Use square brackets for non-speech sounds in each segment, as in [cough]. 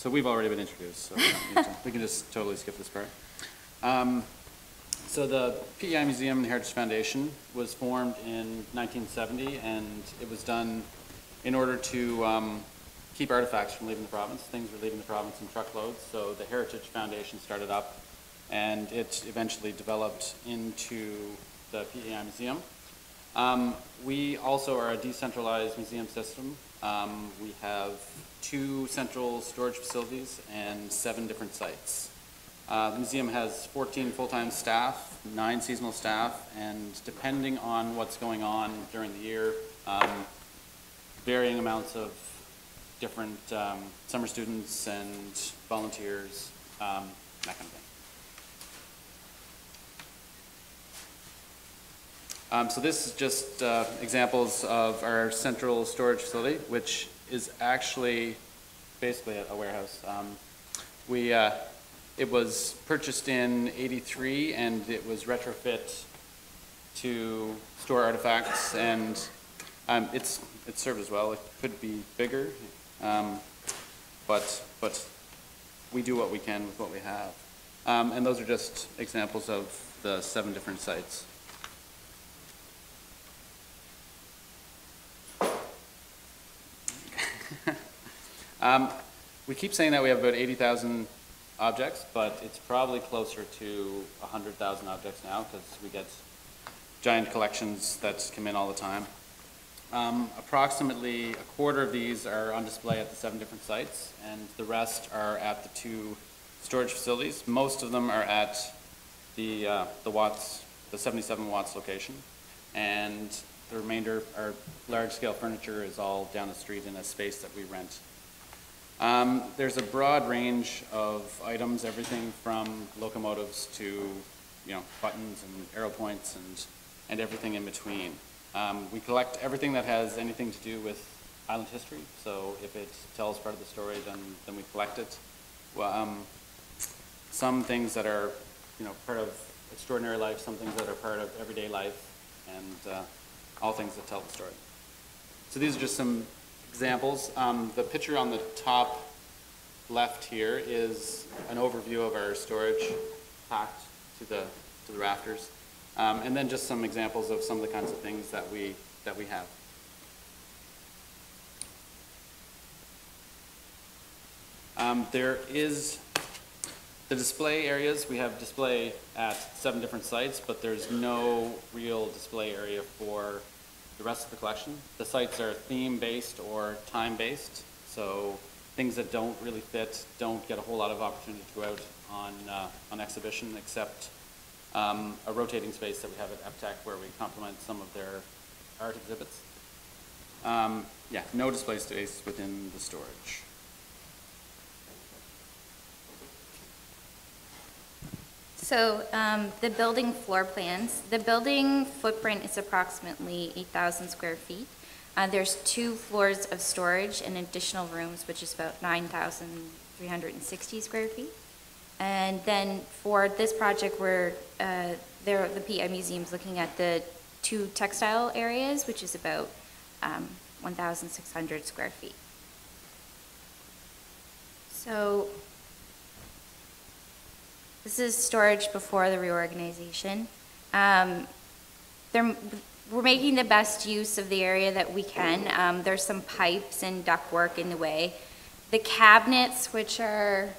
so we've already been introduced, so we don't need to- we can just totally skip this part. Um, So the PEI Museum and Heritage Foundation was formed in 1970, and it was done in order to um, keep artifacts from leaving the province. Things were leaving the province in truckloads, so the Heritage Foundation started up, and it eventually developed into the PEI Museum. Um, We also are a decentralized museum system. Um, We have two central storage facilities and seven different sites. Uh, The museum has 14 full-time staff, nine seasonal staff, and depending on what's going on during the year, um, varying amounts of different um, summer students and volunteers, um, that kind of thing. Um, So this is just uh, examples of our central storage facility, which is actually basically a warehouse. Um, We, uh, it was purchased in 83, and it was retrofit to store artifacts, and um, it's, it's served as well. It could be bigger, um, but, but we do what we can with what we have. Um, And those are just examples of the seven different sites. [laughs] Um, We keep saying that we have about 80,000 objects, but it's probably closer to 100,000 objects now, because we get giant collections that come in all the time. Um, Approximately a quarter of these are on display at the seven different sites, and the rest are at the two storage facilities. Most of them are at the, uh, the Watts, the 77 Watts location, and the remainder, our large-scale furniture is all down the street in a space that we rent. Um, There's a broad range of items, everything from locomotives to, you know, buttons and arrow points and, and everything in between. Um, We collect everything that has anything to do with island history, so if it tells part of the story, then, then we collect it. Well, um, Some things that are, you know, part of extraordinary life, some things that are part of everyday life, and uh, all things that tell the story. So these are just some examples. Um, The picture on the top left here is an overview of our storage packed to the, to the rafters. Um, And then just some examples of some of the kinds of things that we, that we have. Um, There is, the display areas, we have display at seven different sites, but there's no real display area for the rest of the collection. The sites are theme-based or time-based, so things that don't really fit don't get a whole lot of opportunity to go out on, uh, on exhibition, except um, a rotating space that we have at Eptek where we complement some of their art exhibits. Um, Yeah, no display space within the storage. So um, the building floor plans, the building footprint is approximately 8,000 square feet. Uh, There's two floors of storage and additional rooms, which is about 9,360 square feet. And then for this project, we're, uh, there, the PEI Museum's looking at the two textile areas, which is about um, 1,600 square feet. So this is storage before the reorganization. Um, we're making the best use of the area that we can. Um, There's some pipes and ductwork in the way. The cabinets, which are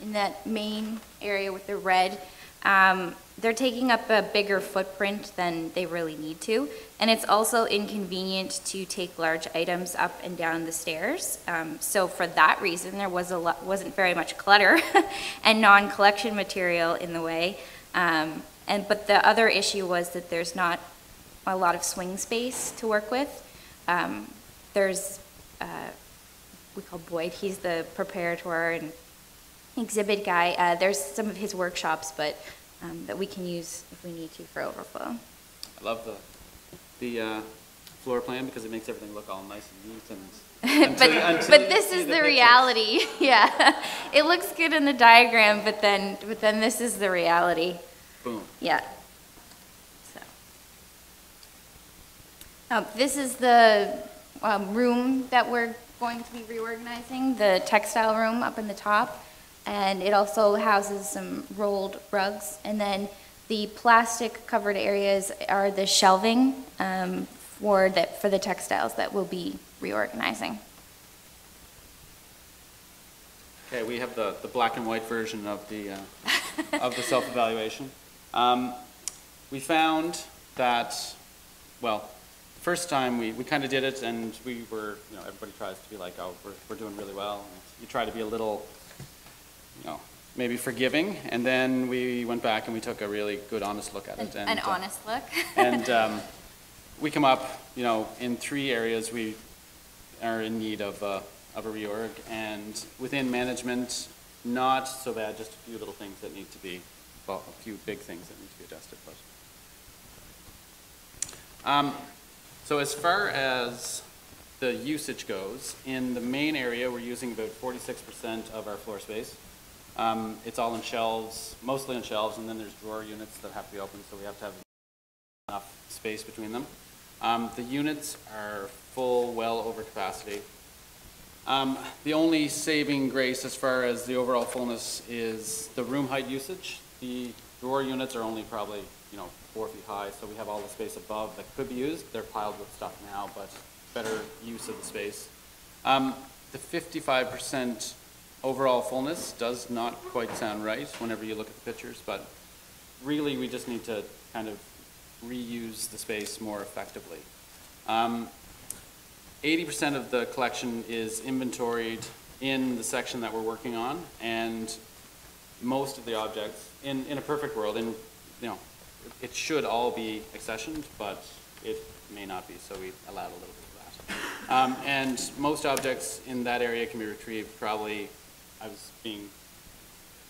in that main area with the red, um, they're taking up a bigger footprint than they really need to. And it's also inconvenient to take large items up and down the stairs. Um, so for that reason, there was a wasn't very much clutter [laughs] and non-collection material in the way. Um, and, but the other issue was that there's not a lot of swing space to work with. Um, there's, uh, we call Boyd, he's the preparator and exhibit guy. Uh, there's some of his workshops, but um, that we can use if we need to for overflow. I love the, the uh, floor plan because it makes everything look all nice and neat and. [laughs] but you- but this is the, pictures. reality. [laughs] yeah, it looks good in the diagram, but then but then this is the reality. Boom. Yeah. So. Um, this is the um, room that we're going to be reorganizing the textile room up in the top, and it also houses some rolled rugs. And then the plastic-covered areas are the shelving um, for the, for the textiles that we'll be reorganizing. Okay, we have the, the black and white version of the, uh, [laughs] of the self-evaluation. Um, We found that, well, the first time we, we kind of did it and we were, you know, everybody tries to be like, oh, we're, we're doing really well. And You try to be a little, know, maybe forgiving. And then we went back and we took a really good, honest look at An it. and, an uh, honest look. [laughs] And um, we come up, you know, in three areas we are in need of, uh, of a reorg. And within management, not so bad, just a few little things that need to be, well, a few big things that need to be adjusted, but. Um, So as far as the usage goes, in the main area, we're using about forty-six percent of our floor space. Um, It's all in shelves, mostly in shelves, and then there's drawer units that have to be opened, so we have to have enough space between them. Um, The units are full, well over capacity. Um, The only saving grace as far as the overall fullness is the room height usage. The drawer units are only probably, you know, four feet high, so we have all the space above that could be used. They're piled with stuff now, but better use of the space. Um, The fifty-five percent overall fullness does not quite sound right whenever you look at the pictures, but really, we just need to kind of reuse the space more effectively. Um, Eighty percent of the collection is inventoried in the section that we're working on, and most of the objects, in, in a perfect world, in, you know, it should all be accessioned, but it may not be, so we allowed a little bit of that. Um, and most objects in that area can be retrieved probably, I was being,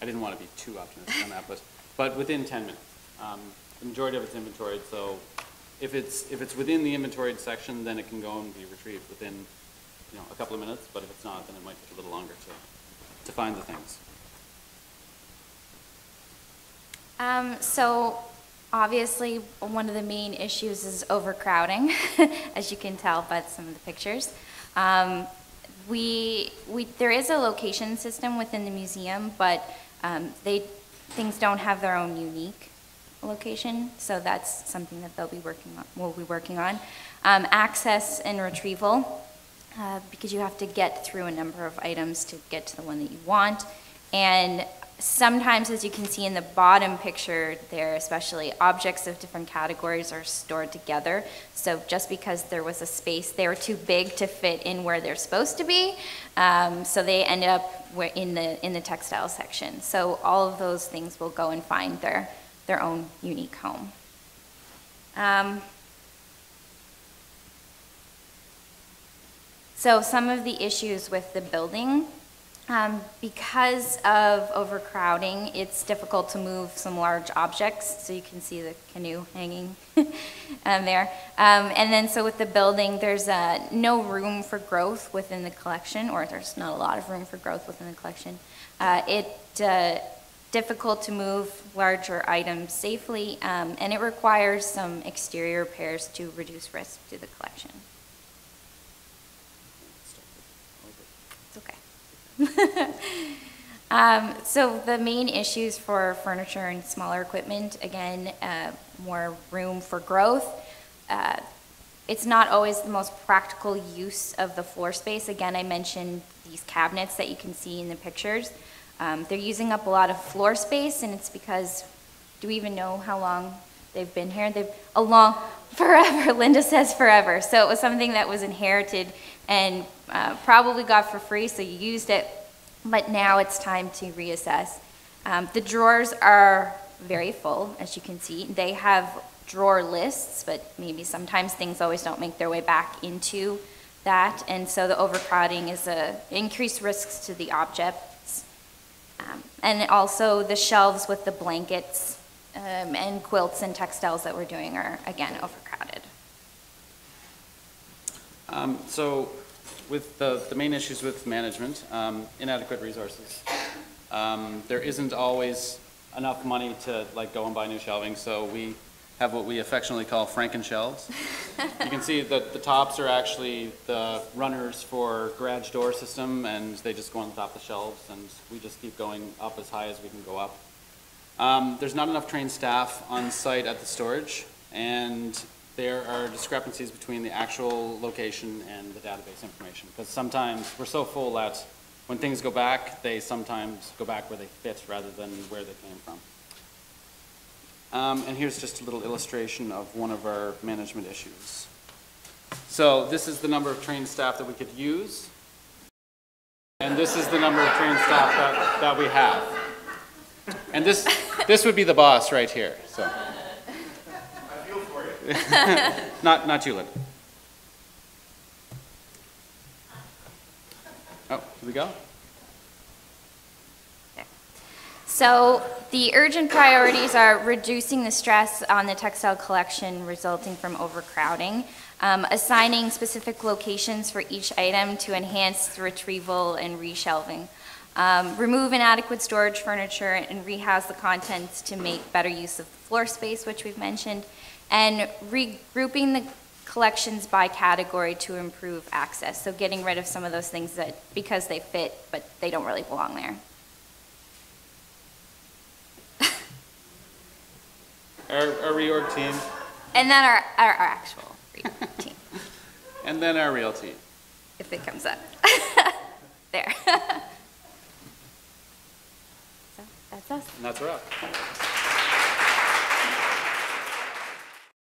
I didn't want to be too optimistic on that, but, but within ten minutes. Um, the majority of it's inventoried, so if it's, if it's within the inventoried section, then it can go and be retrieved within, you know, a couple of minutes, but if it's not, then it might take a little longer to, to find the things. Um, so obviously, one of the main issues is overcrowding, [laughs] as you can tell by some of the pictures. Um, we, we, there is a location system within the museum, but, um, they, things don't have their own unique location, so that's something that they'll be working on, we'll be working on. Um, access and retrieval, uh, because you have to get through a number of items to get to the one that you want. And sometimes, as you can see in the bottom picture there, especially, objects of different categories are stored together. So just because there was a space, they were too big to fit in where they're supposed to be, um, so they end up in the, in the textile section. So all of those things will go and find their, their own unique home. Um, So some of the issues with the building, um, because of overcrowding, it's difficult to move some large objects. So you can see the canoe hanging [laughs] um, there. Um, and then so with the building, there's uh, no room for growth within the collection, or there's not a lot of room for growth within the collection. Uh, uh, difficult to move larger items safely, um, and it requires some exterior repairs to reduce risk to the collection. It's okay. [laughs] Um, So the main issues for furniture and smaller equipment, again, uh, more room for growth. Uh, It's not always the most practical use of the floor space. Again, I mentioned these cabinets that you can see in the pictures. Um, They're using up a lot of floor space, and it's because, do we even know how long they've been here? They've, a long, [laughs] forever, Linda says forever. So it was something that was inherited and uh, probably got for free, so you used it, but now it's time to reassess. Um, The drawers are very full, as you can see. They have drawer lists, but maybe sometimes things always don't make their way back into that, and so the overcrowding is a increased risks to the objects. Um, And also the shelves with the blankets um, and quilts and textiles that we're doing are, again, overcrowded. Um, So with the, the main issues with management, um, inadequate resources. Um, There isn't always enough money to like go and buy new shelving, so we, have what we affectionately call Franken shelves. You can see that the tops are actually the runners for garage door system, and they just go on the top of the shelves, and we just keep going up as high as we can go up. Um, There's not enough trained staff on site at the storage, and there are discrepancies between the actual location and the database information. Because sometimes, we're so full that when things go back, they sometimes go back where they fit rather than where they came from. Um, And here's just a little illustration of one of our management issues. So this is the number of trained staff that we could use, and this is the number of trained staff that, that we have. And this, this would be the boss right here, so. I feel for you. [laughs] Not, not you, Linda. Oh, here we go. So the urgent priorities are reducing the stress on the textile collection resulting from overcrowding, um, assigning specific locations for each item to enhance the retrieval and reshelving, um, remove inadequate storage furniture and rehouse the contents to make better use of the floor space, which we've mentioned, and regrouping the collections by category to improve access. So getting rid of some of those things that, because they fit, but they don't really belong there. Our, our reorg team, And then our, our, our actual reorg [laughs] team, and then our real team. if it comes up. [laughs] There. [laughs] And that's a wrap.